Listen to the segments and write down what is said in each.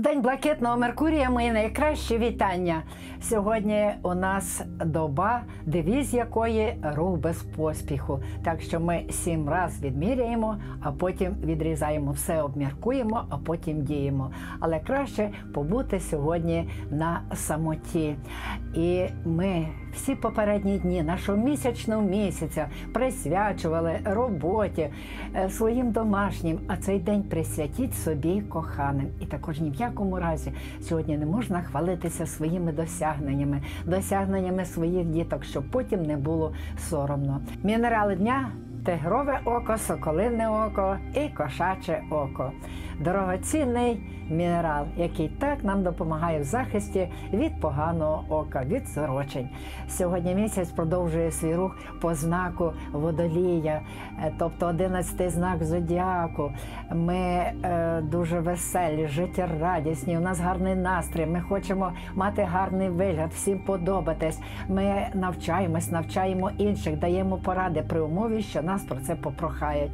День блакитного Меркурія мої найкращі вітання. Сьогодні у нас доба, девіз якої рух без поспіху. Так що ми сім раз відміряємо, а потім відрізаємо все, обміркуємо, а потім діємо. Але краще побути сьогодні на самоті. І ми всі попередні дні нашого місячного місяця присвячували роботі е, своїм домашнім. А цей день присвятіть собі коханим. І також ні в якому разі сьогодні не можна хвалитися своїми досягненнями, досягненнями своїх діток, щоб потім не було соромно. Мінерали дня. Тигрове око, соколине око і кошаче око дорогоцінний мінерал, який так нам допомагає в захисті від поганого ока, від зорочень. Сьогодні місяць продовжує свій рух по знаку водолія, е, тобто 11 знак зодіаку. Ми е, дуже веселі, життєрадісні. У нас гарний настрій. Ми хочемо мати гарний вигляд, всім подобатись. Ми навчаємось, навчаємо інших, даємо поради при умові, що нас про це попрохають.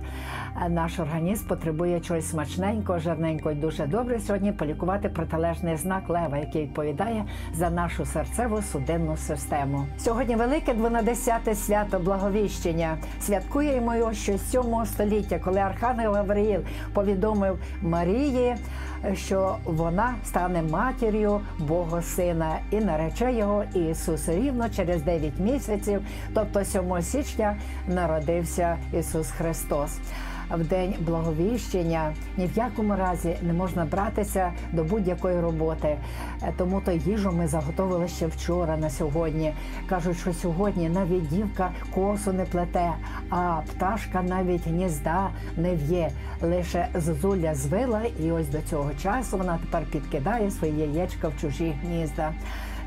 Е, наш організм потребує чогось смачненького, жирненького і дуже добре сьогодні полікувати протилежний знак лева, який відповідає за нашу серцево судинну систему. Сьогодні велике 12 свято благовіщення. Святкуємо його з 7 століття, коли Архангел Гавриїл повідомив Марії, що вона стане матір'ю Бога Сина і нарече його Ісус рівно через 9 місяців, тобто 7 січня народився Ісус Христос в день благовіщення ні в якому разі не можна братися до будь-якої роботи. Е, тому то їжу ми заготовили ще вчора на сьогодні. кажуть, що сьогодні навіть дівка косу не плете, а пташка навіть гнізда не в'є. Лише зозуля звила, і ось до цього часу вона тепер підкидає свої яєчка в чужі гнізда.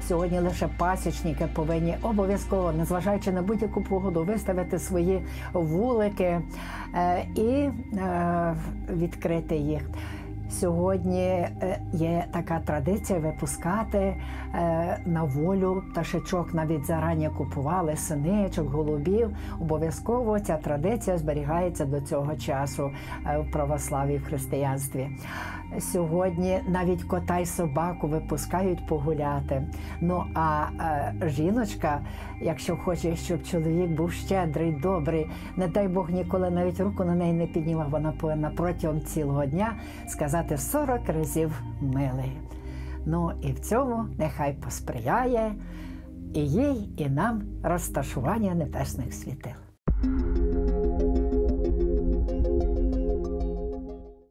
Сьогодні лише пасічники повинні обов'язково, незважаючи на будь-яку погоду, виставити свої вулики е, і е, відкрити їх. Сьогодні е, є така традиція випускати на волю пташечок, навіть зарані купували синичок, голубів. Обов'язково ця традиція зберігається до цього часу в православі в християнстві. Сьогодні навіть кота й собаку випускають погуляти. Ну а жіночка, якщо хоче, щоб чоловік був щедрий, добрий, не дай Бог ніколи навіть руку на неї не піднімав, вона повинна протягом цілого дня сказати 40 разів милий. Ну і в цьому нехай посприяє і їй, і нам розташування небесних світил.